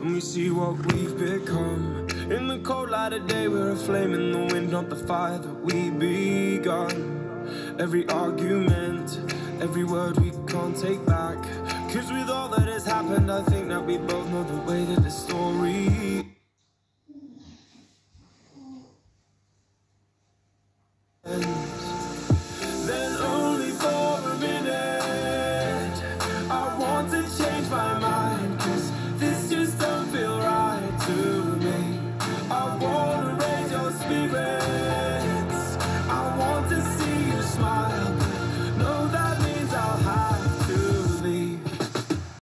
And we see what we've become. In the cold light of day, we're a flame in the wind, not the fire that we begun. Every argument, every word we can't take back. Cause with all that has happened, I think that we both know the way that the story Amen.